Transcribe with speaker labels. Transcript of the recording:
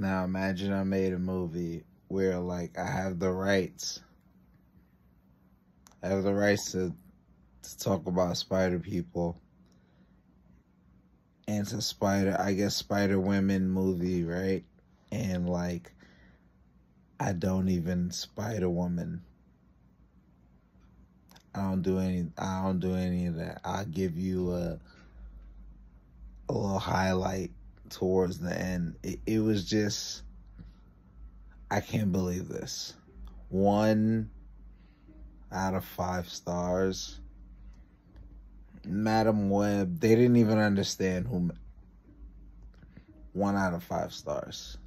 Speaker 1: Now imagine I made a movie where like I have the rights. I have the rights to to talk about spider people. And to spider I guess Spider Women movie, right? And like I don't even Spider Woman. I don't do any I don't do any of that. I'll give you a a little highlight towards the end. It, it was just, I can't believe this. One out of five stars. Madame Web, they didn't even understand who. One out of five stars.